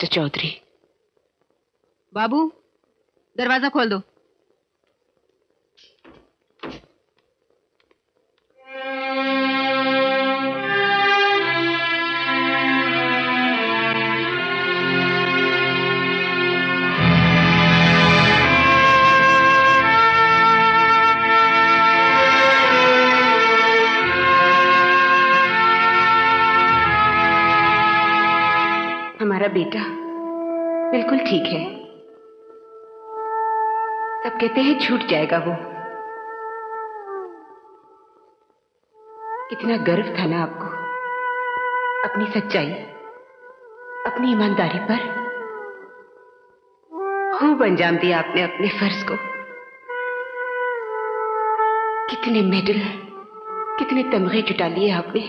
Mister Chaudhary. बाबू दरवाज़ा खोल दो। कहते हैं छूट जाएगा वो। कितना गर्व था ना आपको। अपनी सच्चाई, अपनी ईमानदारी पर। खूब अंजाम दिया आपने अपने फ़र्ज़ को। कितने मेडल, कितने तमगे जुटा लिए आपने।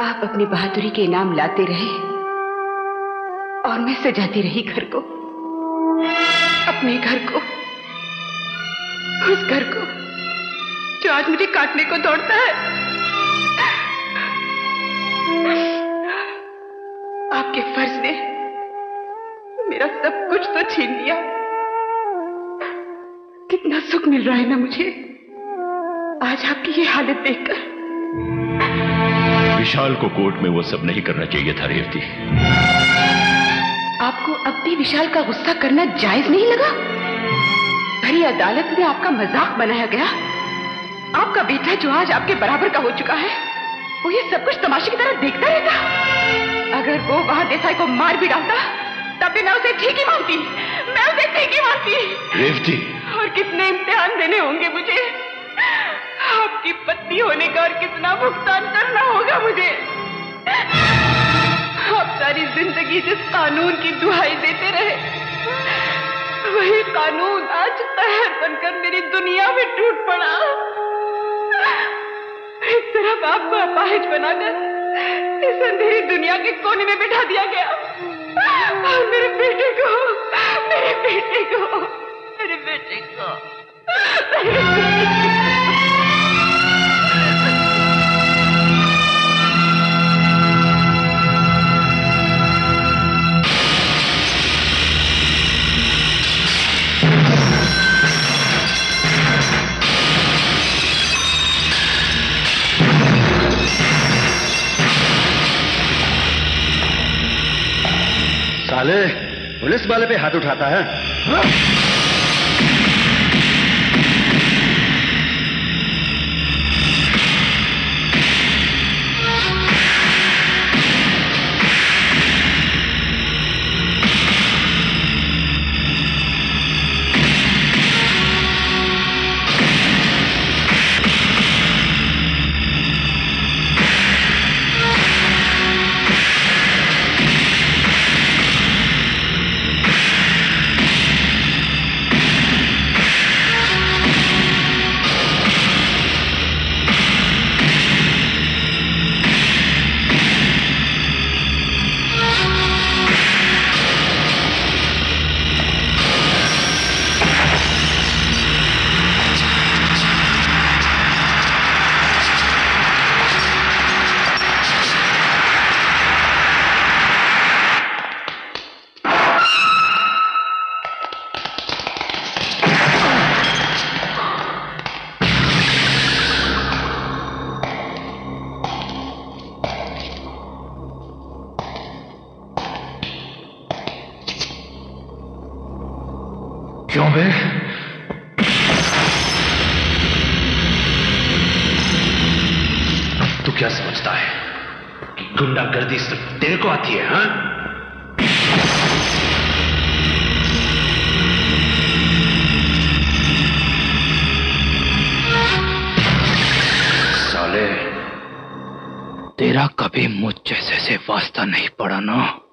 आप अपनी बहादुरी के इनाम लाते रहे। और मैं सजाती रही घर को। अपने घर को, उस घर को, जो आज मुझे काटने को दौड़ता है। आपके फ़र्ज़ ने मेरा सब कुछ तो छीन लिया। कितना सुख मिल रहा है ना मुझे। आज आपकी ये हालत देखकर। विशाल को कोर्ट में वो सब नहीं करना चाहिए था, रेवती। आपको अब भी विशाल का गुस्सा करना जायज़ नहीं लगा? भरी अदालत में आपका मज़ाक बनाया गया। आपका बेटा जो आज आपके बराबर का हो चुका है वो ये सब कुछ तमाशे की तरह देखता रहता। अगर वो वहाँ देसाई को मार भी डालता तब भी मैं उसे ठीक ही मानती। मैं उसे ठीक ही मानती। रेवती। और कितने इम्तिहान देने होंगे मुझे। आपकी पत्नी होने का और कितना भुगतान करना होगा मुझे। आप सारी ज़िंदगी जिस कानून की दुहाई देते रहे, वही कानून आज तहर बनकर मेरी दुनिया में टूट पड़ा। एक तरफ़ आपको अपाहिज बनाकर इस अंधेरी दुनिया के कोने में बिठा दिया गया, और मेरे बेटे को, मेरे बेटे को, मेरे बेटे को। साले पुलिस वाले पे हाथ उठाता है। क्यों बे तू क्या समझता है? कि गुंडागर्दी सिर्फ़ तेरे को आती है हाँ? साले, तेरा कभी मुझ जैसे से वास्ता नहीं पड़ा ना।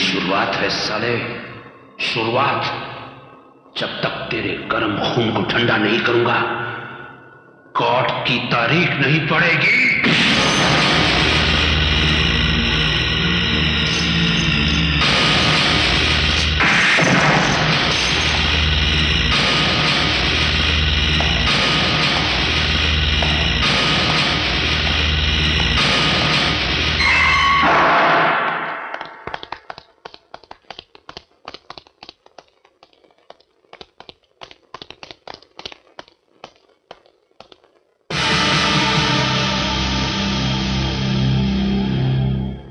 शुरुआत है साले। शुरुआत जब तक तेरे गर्म खून को ठंडा नहीं करूँगा कॉट की तारीख नहीं पड़ेगी।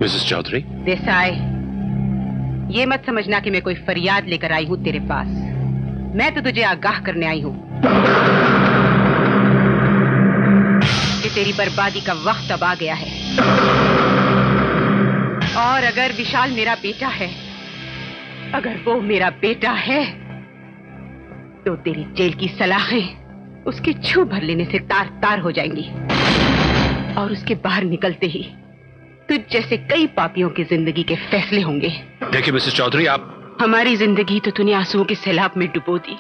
मिसेस चौधरी? देसाई, ये मत समझना कि मैं कोई फरियाद लेकर आई हूँ तेरे पास। मैं तो तुझे आगाह करने आई हूँ। कि तेरी बर्बादी का वक्त अब आ गया है। और अगर विशाल मेरा बेटा है, अगर वो मेरा बेटा है तो तेरी जेल की सलाहें उसके छू भर लेने से तार तार हो जाएँगी। और उसके बाहर निकलते ही तुझ जैसे कई पापियों की ज़िंदगी के फैसले होंगे। देखिए मिसेस चौधरी आप हमारी ज़िंदगी तो तूने आंसुओं के सैलाब में डुबो दी।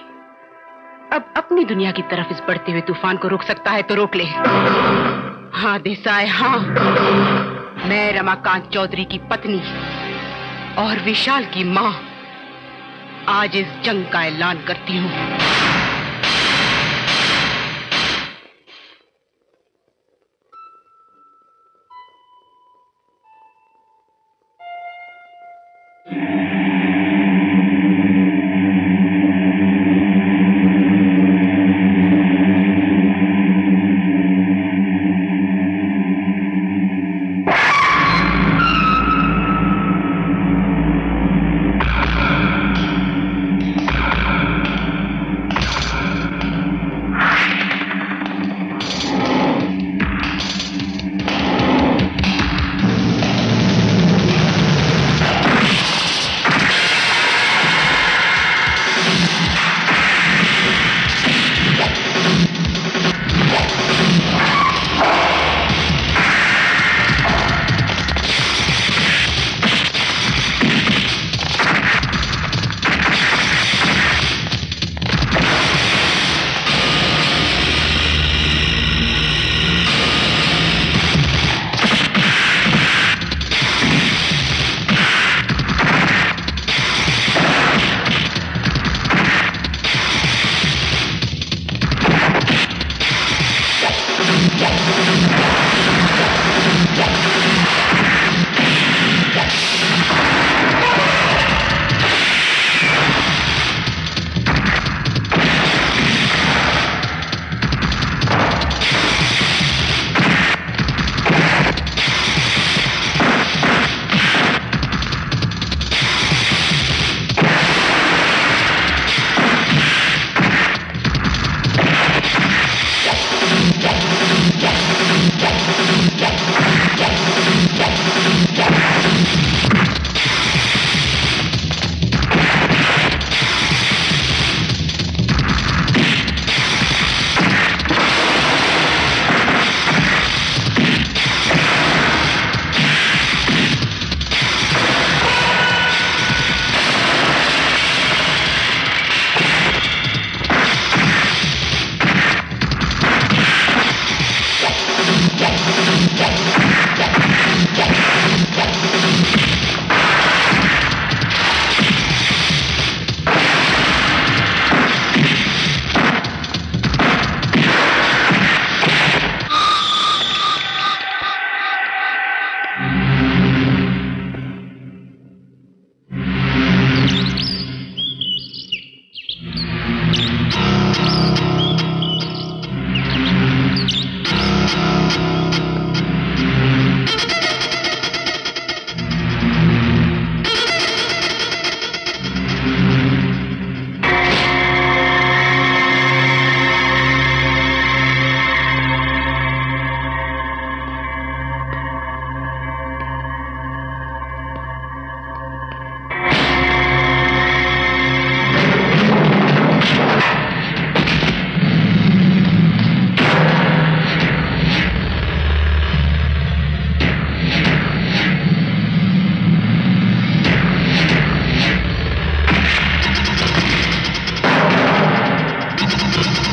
अब अपनी दुनिया की तरफ़ इस बढ़ते हुए तूफ़ान को रोक सकता है तो रोक ले। हाँ देसाई हाँ। मैं रमाकांत चौधरी की पत्नी और विशाल की माँ आज इस जंग का ऐलान करती हूँ। you